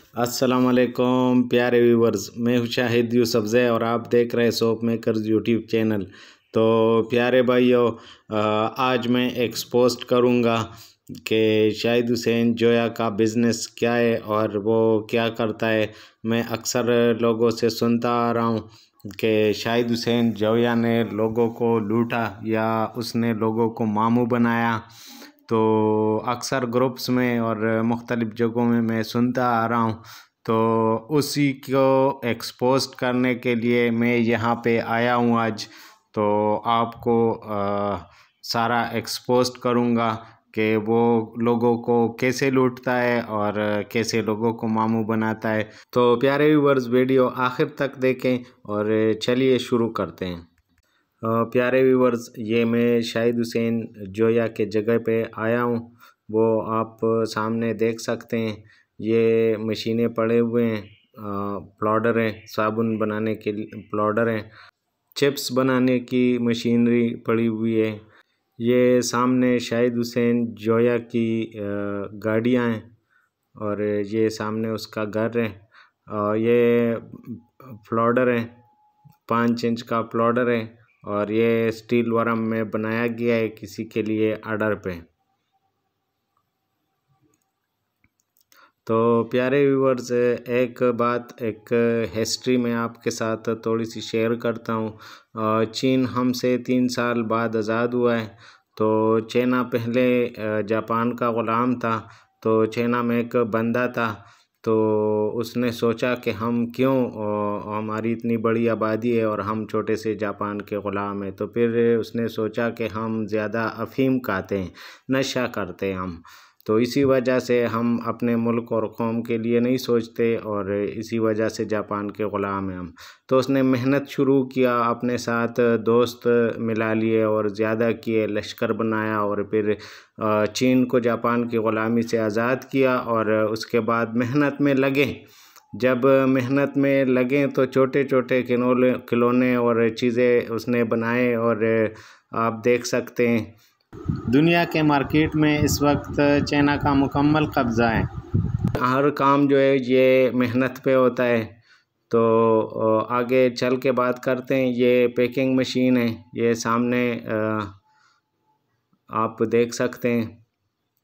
अस्सलाम वालेकुम प्यारे व्यूवर्स। मैं हूँ शाहिद यूसुफजै और आप देख रहे हैं सोप मेकर्स यूट्यूब चैनल। तो प्यारे भाइयों आज मैं एक्सपोस्ट करूँगा कि शाहिद हुसैन जोया का बिज़नेस क्या है और वो क्या करता है। मैं अक्सर लोगों से सुनता आ रहा हूँ कि शाहिद हुसैन जोया ने लोगों को लूटा या उसने लोगों को मामू बनाया। तो अक्सर ग्रुप्स में और मुख्तलिफ़ जगहों में मैं सुनता आ रहा हूँ। तो उसी को एक्सपोज करने के लिए मैं यहाँ पे आया हूँ आज। तो आपको आ, सारा एक्सपोज करूँगा कि वो लोगों को कैसे लूटता है और कैसे लोगों को मामू बनाता है। तो प्यारे व्यूवर्स वीडियो आखिर तक देखें और चलिए शुरू करते हैं। प्यारे व्यूवर्स, ये मैं शाहिद हुसैन जोया के जगह पे आया हूँ। वो आप सामने देख सकते हैं। ये मशीनें पड़े हुए हैं। प्लाडर हैं। साबुन बनाने के लिए प्लाडर हैं। चिप्स बनाने की मशीनरी पड़ी हुई है। ये सामने शाहिद हुसैन जोया की गाड़ियाँ हैं और ये सामने उसका घर है। और ये प्लाडर है। पाँच इंच का प्लाडर है। और ये स्टील वरम में बनाया गया है किसी के लिए आर्डर पे। तो प्यारे व्यूवर्स एक बात, एक हिस्ट्री में आपके साथ थोड़ी सी शेयर करता हूँ। चीन हमसे तीन साल बाद आज़ाद हुआ है। तो चाइना पहले जापान का ग़ुलाम था। तो चाइना में एक बंदा था। तो उसने सोचा कि हम क्यों हमारी इतनी बड़ी आबादी है और हम छोटे से जापान के ग़ुलाम हैं। तो फिर उसने सोचा कि हम ज़्यादा अफ़ीम खाते हैं, नशा करते हैं हम। तो इसी वजह से हम अपने मुल्क और कौम के लिए नहीं सोचते और इसी वजह से जापान के ग़ुलाम हैं हम। तो उसने मेहनत शुरू किया, अपने साथ दोस्त मिला लिए और ज़्यादा किए, लश्कर बनाया और फिर चीन को जापान की ग़ुलामी से आज़ाद किया और उसके बाद मेहनत में लगे। जब मेहनत में लगे तो छोटे छोटे खिलौने और चीज़ें उसने बनाए और आप देख सकते हैं। दुनिया के मार्केट में इस वक्त चाइना का मुकम्मल कब्ज़ा है। हर काम जो है, ये मेहनत पे होता है। तो आगे चल के बात करते हैं। ये पैकिंग मशीन है। ये सामने आप देख सकते हैं।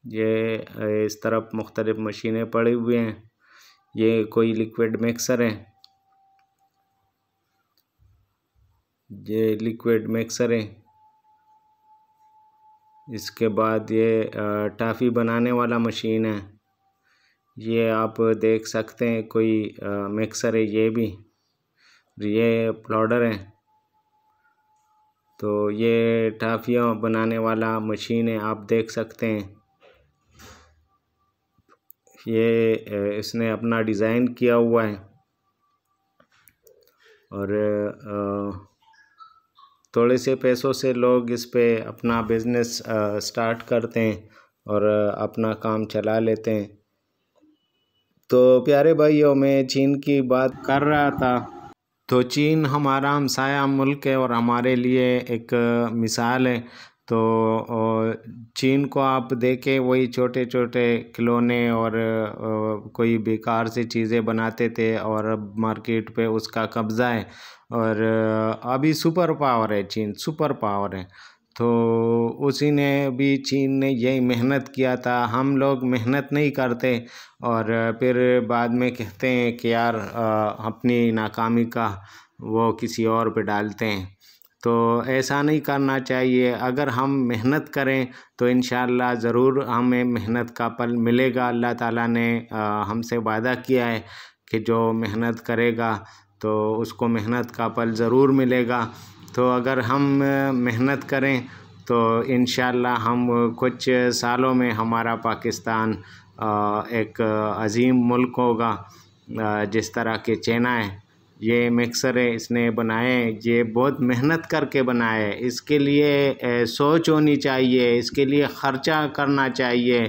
ये इस तरफ़ मुख्तलिफ़ मशीनें पड़ी हुई हैं। ये कोई लिक्विड मिक्सर है। ये लिक्विड मिक्सर है। इसके बाद ये टाफ़ी बनाने वाला मशीन है। ये आप देख सकते हैं कोई मिक्सर है ये भी। ये प्लाउडर है। तो ये टाफ़ियाँ बनाने वाला मशीन है आप देख सकते हैं। ये इसने अपना डिज़ाइन किया हुआ है। और आ, थोड़े से पैसों से लोग इस पर अपना बिज़नेस स्टार्ट करते हैं और अपना काम चला लेते हैं। तो प्यारे भाइयों, मैं चीन की बात कर रहा था। तो चीन हमारा हमसाया मुल्क है और हमारे लिए एक मिसाल है। तो चीन को आप देखें, वही छोटे छोटे खिलौने और कोई बेकार से चीज़ें बनाते थे और अब मार्केट पे उसका कब्ज़ा है। और अभी सुपर पावर है चीन, सुपर पावर है। तो उसी ने भी चीन ने यही मेहनत किया था, हम लोग मेहनत नहीं करते और फिर बाद में कहते हैं कि यार अपनी नाकामी का वो किसी और पे डालते हैं। तो ऐसा नहीं करना चाहिए, अगर हम मेहनत करें तो इन ज़रूर हमें मेहनत का पल मिलेगा। अल्लाह ताला ने हमसे वादा किया है कि जो मेहनत करेगा तो उसको मेहनत का फल ज़रूर मिलेगा। तो अगर हम मेहनत करें तो इन हम कुछ सालों में हमारा पाकिस्तान एक अज़ीम मुल्क होगा जिस तरह के चैना है। ये मिक्सर है, इसने बनाए, ये बहुत मेहनत करके बनाए। इसके लिए सोच होनी चाहिए, इसके लिए ख़र्चा करना चाहिए।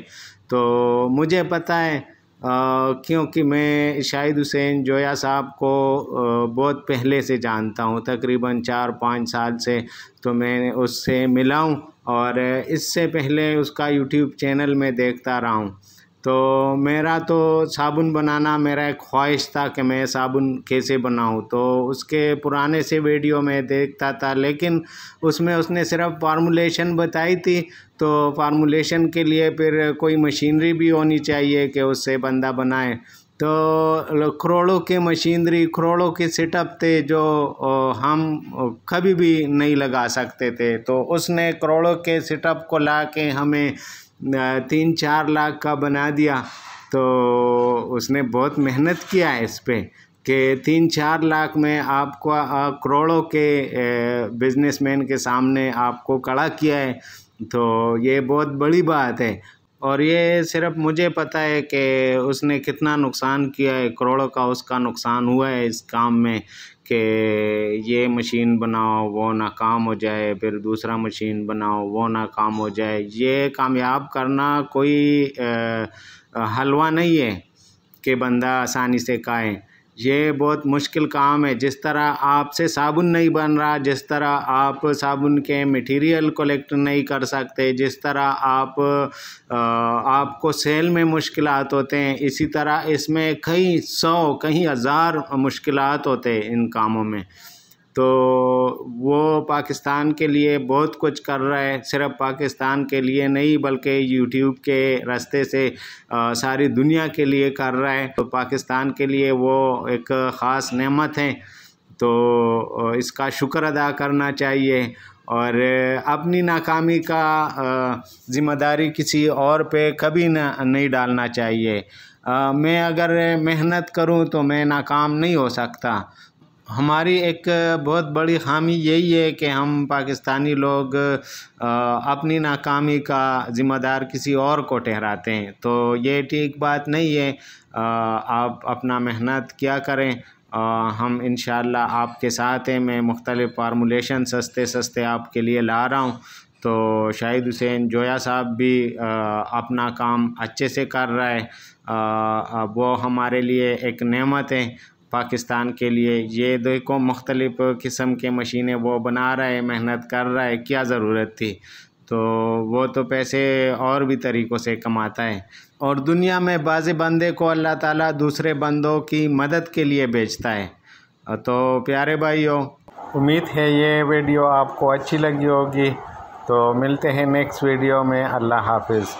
तो मुझे पता है क्योंकि मैं शाहिद हुसैन जोया साहब को बहुत पहले से जानता हूँ, तकरीबन चार पाँच साल से तो मैं उससे मिला हूँ और इससे पहले उसका यूट्यूब चैनल में देखता रहा हूँ। तो मेरा तो साबुन बनाना मेरा एक ख्वाहिश था कि मैं साबुन कैसे बनाऊँ। तो उसके पुराने से वीडियो में देखता था, लेकिन उसमें उसने सिर्फ़ फार्मूलेशन बताई थी। तो फार्मूलेशन के लिए फिर कोई मशीनरी भी होनी चाहिए कि उससे बंदा बनाए। तो करोड़ों के मशीनरी करोड़ों के सेटअप थे जो हम कभी भी नहीं लगा सकते थे। तो उसने करोड़ों के सेटअप को ला के हमें तीन चार लाख का बना दिया। तो उसने बहुत मेहनत किया है इस पर कि तीन चार लाख में आपको करोड़ों के बिजनेसमैन के सामने आपको कड़ा किया है। तो ये बहुत बड़ी बात है। और ये सिर्फ़ मुझे पता है कि उसने कितना नुकसान किया है, करोड़ों का उसका नुकसान हुआ है इस काम में कि ये मशीन बनाओ, वो नाकाम हो जाए, फिर दूसरा मशीन बनाओ, वो नाकाम हो जाए। ये कामयाब करना कोई हलवा नहीं है कि बंदा आसानी से खाए। ये बहुत मुश्किल काम है। जिस तरह आपसे साबुन नहीं बन रहा, जिस तरह आप साबुन के मटेरियल कलेक्ट नहीं कर सकते, जिस तरह आप आपको सेल में मुश्किल होते हैं, इसी तरह इसमें कई सौ कहीं हज़ार मुश्किल होते हैं इन कामों में। तो वो पाकिस्तान के लिए बहुत कुछ कर रहा है सिर्फ़ पाकिस्तान के लिए नहीं बल्कि यूट्यूब के रास्ते से आ, सारी दुनिया के लिए कर रहा है। तो पाकिस्तान के लिए वो एक ख़ास नेमत है। तो इसका शुक्र अदा करना चाहिए और अपनी नाकामी का ज़िम्मेदारी किसी और पे कभी ना नहीं डालना चाहिए। आ, मैं अगर मेहनत करूँ तो मैं नाकाम नहीं हो सकता। हमारी एक बहुत बड़ी ख़ामी यही है कि हम पाकिस्तानी लोग अपनी नाकामी का ज़िम्मेदार किसी और को ठहराते हैं। तो ये ठीक बात नहीं है। आप अपना मेहनत क्या करें? आ, हम इन आपके साथ हैं। मैं मुख्तलिफ़ फार्मूलेशन सस्ते सस्ते आपके लिए ला रहा हूँ। तो शाहिद हुसैन जोया साहब भी आ, अपना काम अच्छे से कर रहा है। आ, वो हमारे लिए एक नेमत है। पाकिस्तान के लिए, ये देखो मुख्तलिफ़ किस्म के मशीनें वो बना रहा है, मेहनत कर रहा है, क्या ज़रूरत थी? तो वो तो पैसे और भी तरीक़ों से कमाता है। और दुनिया में बाज़ बंदे को अल्लाह ताला दूसरे बंदों की मदद के लिए बेचता है। तो प्यारे भाइयों, उम्मीद है ये वीडियो आपको अच्छी लगी होगी। तो मिलते हैं नेक्स्ट वीडियो में। अल्लाह हाफिज़।